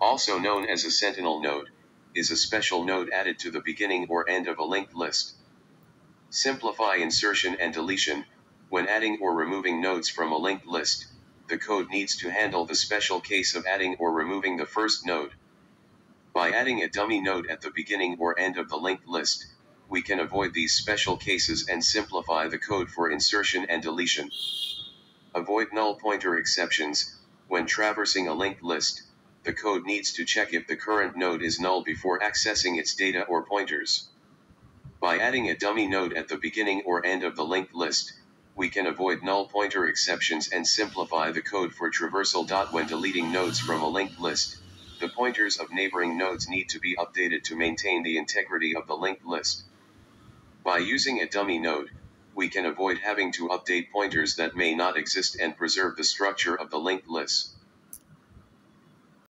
also known as a sentinel node, is a special node added to the beginning or end of a linked list. Simplify insertion and deletion. When adding or removing nodes from a linked list, the code needs to handle the special case of adding or removing the first node. By adding a dummy node at the beginning or end of the linked list, we can avoid these special cases and simplify the code for insertion and deletion. Avoid null pointer exceptions. When traversing a linked list, the code needs to check if the current node is null before accessing its data or pointers. By adding a dummy node at the beginning or end of the linked list, we can avoid null pointer exceptions and simplify the code for traversal. When deleting nodes from a linked list, the pointers of neighboring nodes need to be updated to maintain the integrity of the linked list. By using a dummy node, we can avoid having to update pointers that may not exist and preserve the structure of the linked list.